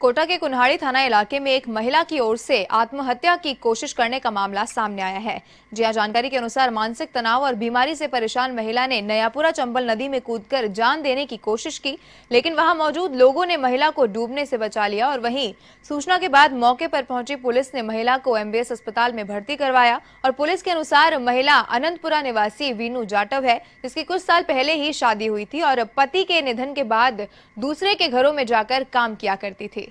कोटा के कुन्हाड़ी थाना इलाके में एक महिला की ओर से आत्महत्या की कोशिश करने का मामला सामने आया है। जिया हाँ, जानकारी के अनुसार मानसिक तनाव और बीमारी से परेशान महिला ने नयापुरा चंबल नदी में कूदकर जान देने की कोशिश की, लेकिन वहाँ मौजूद लोगों ने महिला को डूबने से बचा लिया और वहीं सूचना के बाद मौके पर पहुँची पुलिस ने महिला को एमबीएस अस्पताल में भर्ती करवाया और पुलिस के अनुसार महिला अनंतपुरा निवासी वीनू जाटव है, जिसकी कुछ साल पहले ही शादी हुई थी और पति के निधन के बाद दूसरे के घरों में जाकर काम किया करती थी।